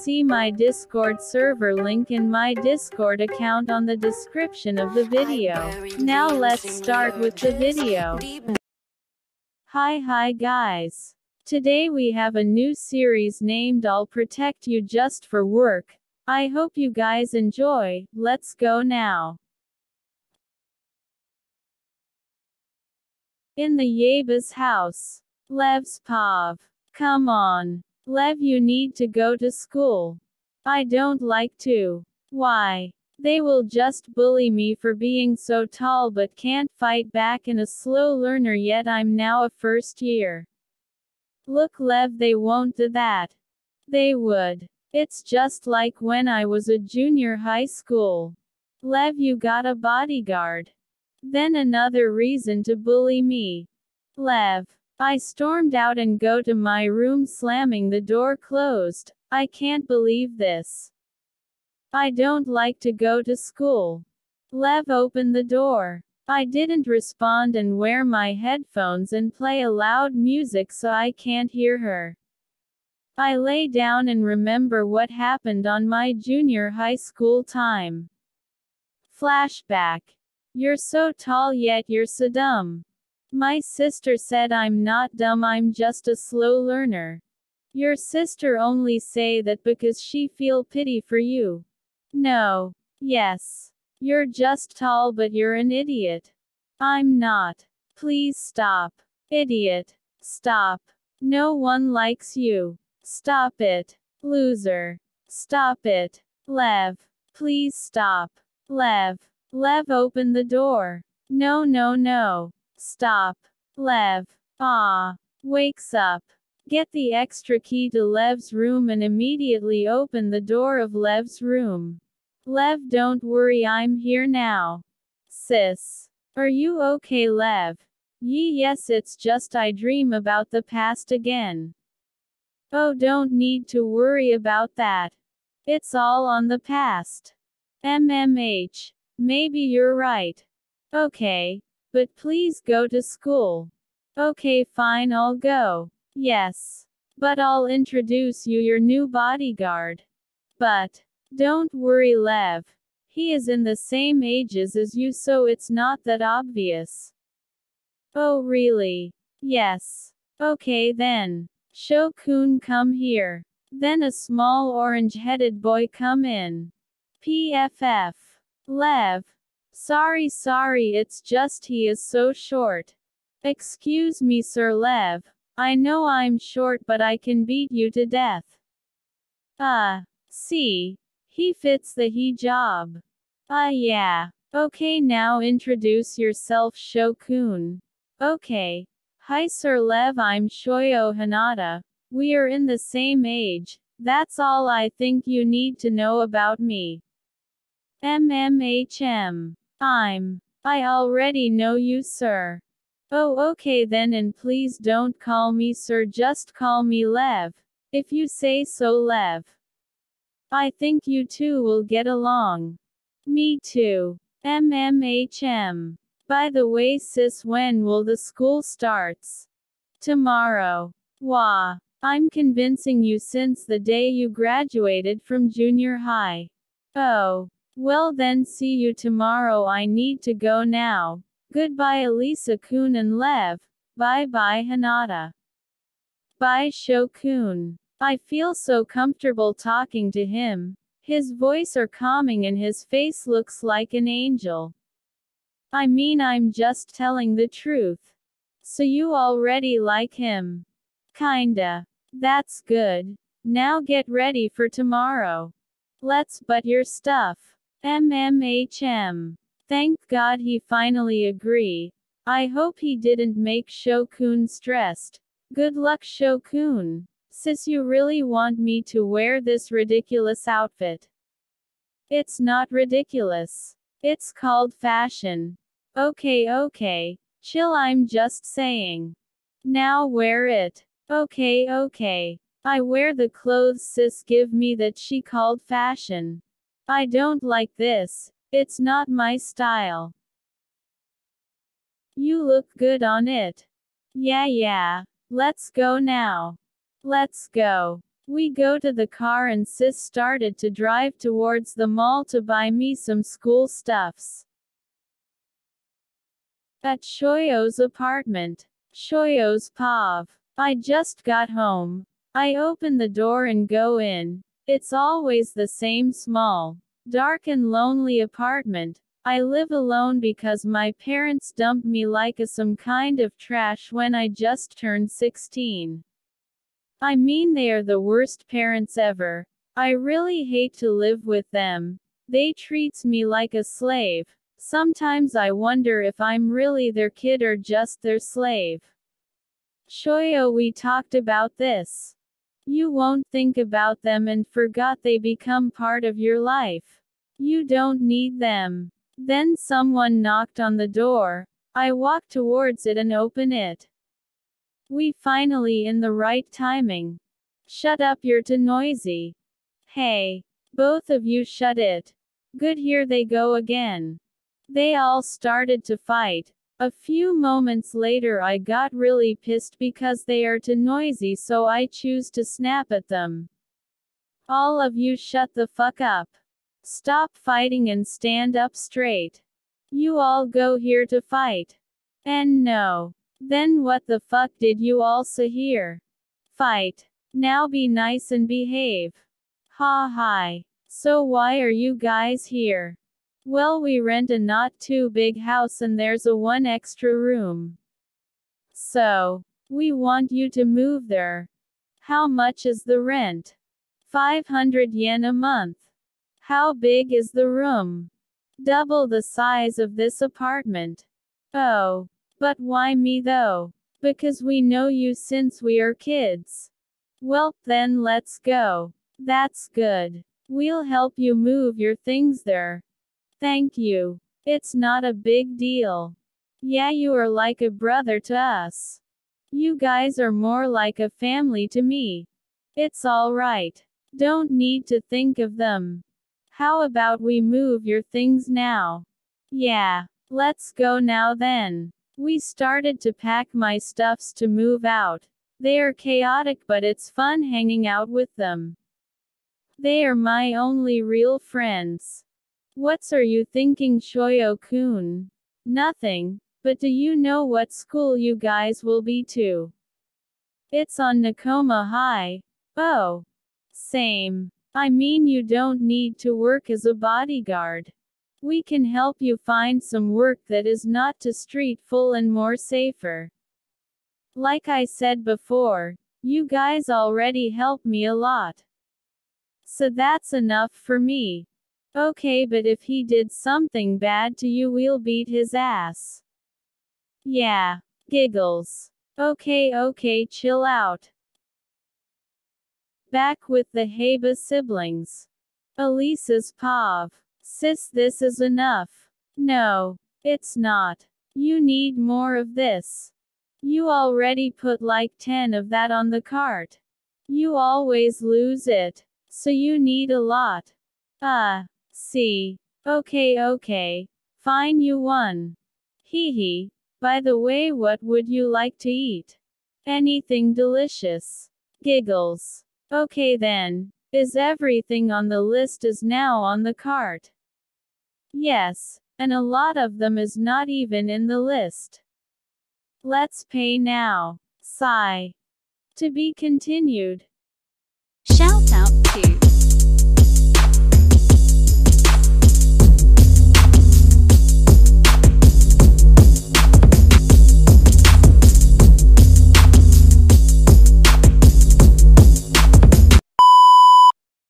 see my Discord server link in my Discord account on the description of the video. Now let's start with the video. Hi hi guys. Today we have a new series named I'll Protect You Just for Work. I hope you guys enjoy, let's go now. In the Haiba's house. Lev's Pav. Come on. Lev you need to go to school. I don't like to. Why? They will just bully me for being so tall but can't fight back and a slow learner yet I'm now a first year. Look Lev they won't do that. They would. It's just like when I was a junior high school. Lev you got a bodyguard. Then another reason to bully me. Lev. I stormed out and go to my room slamming the door closed. I can't believe this. I don't like to go to school. Lev opened the door. I didn't respond and wear my headphones and play a loud music so I can't hear her. I lay down and remember what happened on my junior high school time. Flashback. You're so tall yet you're so dumb. My sister said I'm not dumb I'm just a slow learner. Your sister only say that because she feel pity for you. No. Yes. You're just tall but you're an idiot. I'm not. Please stop. Idiot. Stop. No one likes you. Stop it. Loser. Stop it. Lev. Please stop. Lev. Lev open the door. No no no. Stop. Lev. Ah. Wakes up. Get the extra key to Lev's room and immediately open the door of Lev's room. Lev don't worry I'm here now. Sis. Are you okay Lev? Ye yes it's just I dream about the past again. Oh don't need to worry about that. It's all on the past. MMH. Maybe you're right. Okay. But please go to school. Okay, fine, I'll go. Yes. But I'll introduce you your new bodyguard. But, don't worry, Lev. He is in the same ages as you, so it's not that obvious. Oh, really? Yes. Okay then. Shokun come here. Then a small orange-headed boy come in. PFF. Lev. Sorry sorry it's just he is so short. Excuse me Sir Lev. I know I'm short but I can beat you to death. Ah. Uh, see. He fits the hijab. Ah uh, yeah. Okay now introduce yourself Shokun. Okay. Hi Sir Lev I'm Shoyo Hinata. We are in the same age. That's all I think you need to know about me. MMHM. I'm. I already know you, sir. Oh, okay then, and please don't call me sir, just call me Lev. If you say so, Lev. I think you two will get along. Me too. MMHM. By the way, sis, when will the school starts? Tomorrow. Wah. I'm convincing you since the day you graduated from junior high. Oh. Well then see you tomorrow I need to go now. Goodbye Elisa Kun and Lev. Bye bye Hinata. Bye Shokun. I feel so comfortable talking to him. His voice are calming and his face looks like an angel. I mean I'm just telling the truth. So you already like him. Kinda. That's good. Now get ready for tomorrow. Let's but your stuff. MMHM. Thank God he finally agree. I hope he didn't make Shokun stressed. Good luck Shokun. Sis you really want me to wear this ridiculous outfit. It's not ridiculous. It's called fashion. Okay okay. Chill I'm just saying. Now wear it. Okay okay. I wear the clothes sis give me that she called fashion. I don't like this. It's not my style. You look good on it. Yeah, yeah. Let's go now. Let's go. We go to the car and sis started to drive towards the mall to buy me some school stuffs. At Shoyo's apartment. Shoyo's Pav. I just got home. I open the door and go in. It's always the same small, dark and lonely apartment. I live alone because my parents dumped me like a some kind of trash when I just turned 16. I mean they are the worst parents ever. I really hate to live with them. They treats me like a slave. Sometimes I wonder if I'm really their kid or just their slave. Shoyo we talked about this. You won't think about them and forgot they become part of your life. You don't need them. Then someone knocked on the door. I walk towards it and open it. We finally in the right timing. Shut up, you're too noisy. Hey. Both of you shut it. Good, here they go again. They all started to fight. A few moments later I got really pissed because they are too noisy so I choose to snap at them. All of you shut the fuck up. Stop fighting and stand up straight. You all go here to fight. And no. Then what the fuck did you also hear? Fight. Now be nice and behave. Ha hi. So why are you guys here? Well, we rent a not too big house and there's a one extra room. So, we want you to move there. How much is the rent? 500 yen a month. How big is the room? Double the size of this apartment. Oh. But why me though? Because we know you since we are kids. Well, then let's go. That's good. We'll help you move your things there. Thank you. It's not a big deal. Yeah, you are like a brother to us. You guys are more like a family to me. It's alright. Don't need to think of them. How about we move your things now? Yeah. Let's go now then. We started to pack my stuffs to move out. They are chaotic but it's fun hanging out with them. They are my only real friends. What's are you thinking Shoyo-kun? Nothing. But do you know what school you guys will be to? It's on Nekoma High. Oh. Same. I mean you don't need to work as a bodyguard. We can help you find some work that is not too street full and more safer. Like I said before, you guys already help me a lot. So that's enough for me. Okay, but if he did something bad to you, we'll beat his ass. Yeah. Giggles. Okay, okay, chill out. Back with the Haiba siblings. Elisa's Pav. Sis, this is enough. No. It's not. You need more of this. You already put like 10 of that on the cart. You always lose it. So you need a lot. Ah. Uh, See. Okay, okay. Fine, you won. Hee hee. By the way, what would you like to eat? Anything delicious. Giggles. Okay then. Is everything on the list is now on the cart? Yes. And a lot of them is not even in the list. Let's pay now. Sigh. To be continued. Shout out to